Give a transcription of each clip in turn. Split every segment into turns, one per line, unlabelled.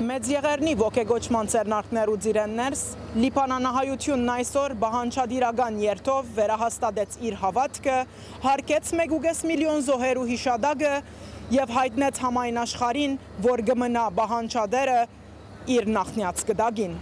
Մեծ եղերնի ոգեգոճման ծերնարկներու ձիրեններս, լիպանանահայությունն այսօր բահանչադիրական երթով վերահաստատեց իր հավատքը, հարկեց մեգուգես միլիոն զոհերու հիշադագը և հայտնեց համայն աշխարին, որ գմնա բահանչադերը իր նախնյաց գդագին։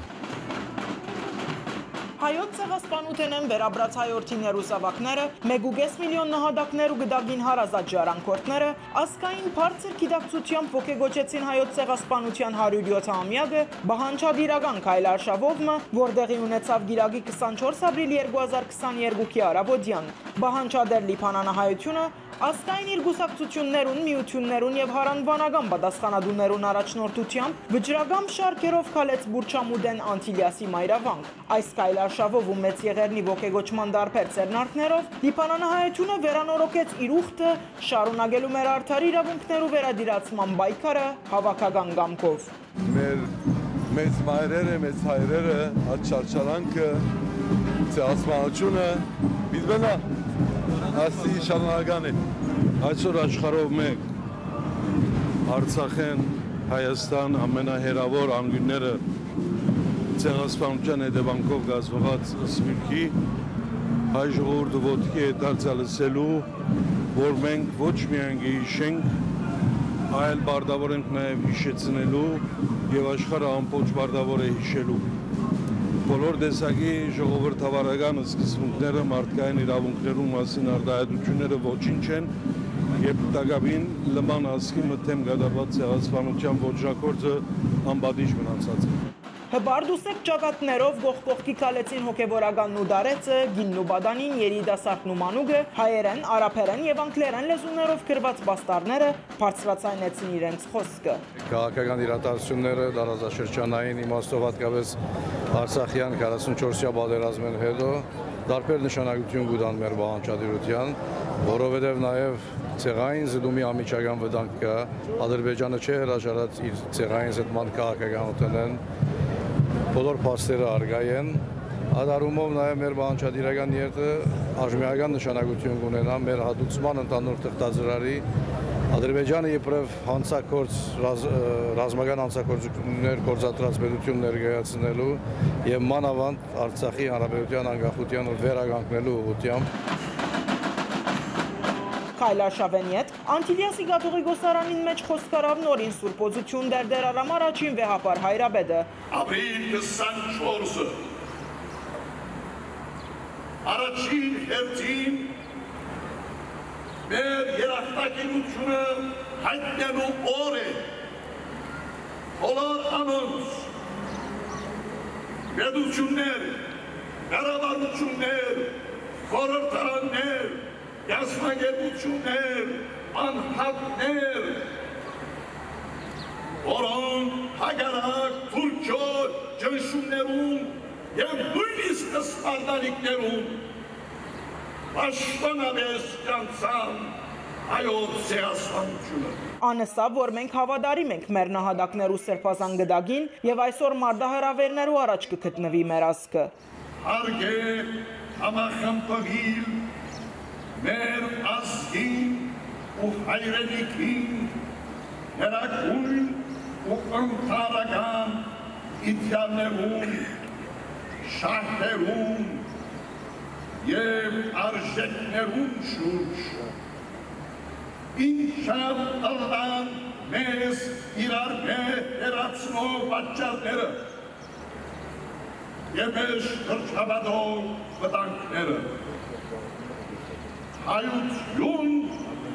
Հայոց ցեղասպանութեն են վերաբրած հայորդիներ ու զավակները, մեգուգես միլիոն նահադակներ ու գդագին հարազատ ժառանգորդները, ասկային բարձր գիտակցությամբ ոգեգոճեցին հայոց ցեղասպանության 107 ամյակը, բահանչադիրական քայլ արշավովը, որտեղի ունեցավ գիրագի 24 ապրիլ 2022-ի արաբոդյան։ Բահանչադեր լիփանանահայությունը Ասկային իր գուսակցություններուն, միություններուն եւ հարանվանական պատասխանադուներուն առաջնորդությամբ վճռագամ շարքերով քալեց Բուրչամուդեն Անտիլիասի մայրավանք։ Այս կայլարշավով ու մեծ եղերնի ոգեգոճման դարբեր ծերնարկներով դիպանանահայությունը վերանորոգեց իր ուխտը շարունակելու մեր արդար իրավունքներու վերադիրացման բայկարը հավաքական գամքով։
Մեր մեծ մայրերը, մեծ հայրերը, այդ չարչարանքը, ցեղասպանությունը բիզբենա ասի շարունակական է։ Այսօր աշխարհով մեկ Արցախեն, Հայաստան ամենահերավոր անգույնները ցեղասպանության հետևանքով գազվված սպիրկի հայ ժողովուրդը ոտքի է դարձյալ լսելու, որ մենք ոչ միայն գիհիշենք, այլ բարդավոր ենք նաև հիշեցնելու եւ աշխարհը ամբողջ բարդավոր է հիշելու բոլոր տեսակի ժողովրդավարական սկզբունքները մարդկային իրավունքներու մասին արտահայտությունները ոչինչ են եւ տակավին լման ասկի մտեմ գդարված ցեղասպանության ոչակորձը անբադիժ մնացած է
Հբարդուսեք ճակատներով գողկողքի կալեցին հոգևորականն ու դարեցը, գինն ու բադանին, երիդասարքն ու մանուգը, հայերեն, արապերեն եւ անգլերեն լեզուներով գրված բաստարները բարձրացայնեցին իրենց խոսքը։
Քաղաքական իրադարձությունները դարաշրջանային իմաստով հատկապես Արցախյան 44-յա պատերազմեն հետո դարբեր նշանակություն կուտան մեր բանջարդիրության, որովհետև նաև ցեղային զդումի ամիջական վտանգ կա։ Ադրբեջանը չէ հրաժարած իր ցեղային զդման քաղաքականությունն բոլոր փաստերը արգայ են։ Ադարումով նաև մեր բանջարդիրական երթը արժմիական նշանակություն կունենա մեր հատուցման ընդանուր թղթածրարի Ադրբեջանը իբրև հանցակորց ռազ, ռազմական հանցակործություններ կորցատրած պետություն ներկայացնելու եւ մանավանդ Արցախի հանրապետության անկախության վերականգնելու ուղղությամբ
Քայլարշավենի հետ Անտիլիասի գաթողի գոսարանին մեջ խոսքարավ նորին սուրպոզություն դերդեր արամ առաջին վեհապար հայրաբեդը։
Ապրիլ 24-ը առաջին հերթին մեր երախտագիտությունը հայտնելու օր է բոլոր անոնց պետություններ, կառավարություններ, խորհրդարաններ, կազմակերպություններ, անհատներ, որոնք հագարակ թուրքյո ջնշումներում և նույնիսկ սպարտանիկներում պաշտոնապես կանցան այոց սեասվանությունը։
Անսա, որ մենք հավադարիմ ենք մեր նահադակներու սրպազան գդագին և այսօր մարդահրավերներու առաջ կգտնվի մեր ասկը։
Հարկ է համախմբվիլ մեր ազգին ու հայրենիքին հերակույն ու ընթարական իդյալներուն, շահերուն և արժետներուն շուրջը, ինչավ ըլլան մեզ իրար հերացնող պատճարները և մեր թրջավադող վտանքները հայություն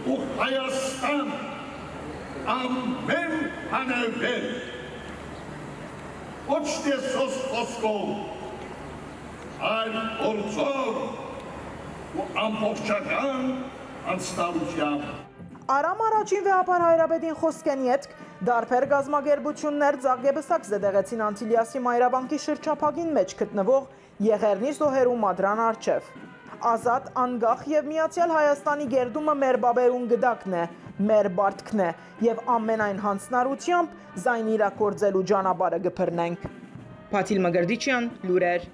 ու Հայաստան ամեն հանրվել ոչ թե սոս խոսքով, այլ օրծով ու ամբողջական անստարությամբ։
Արամ առաջին վեհապար հայրապետին խոսքենի հետ դարբեր գազմագերբություններ ձագեբսակ զդեղեցին Անտիլիասի մայրաբանկի շրջապագին մեջ գտնվող եղերնի զոհերու մադրան արջև ազատ, անգախ եւ միացյալ Հայաստանի գերդումը մեր բաբերուն գդակն է, մեր բարդքն է եւ ամենայն հանցնարությամբ զայն իրակորձելու ճանապարհը գբրնենք։ Փաթիլ Մգրդիչյան, լուրեր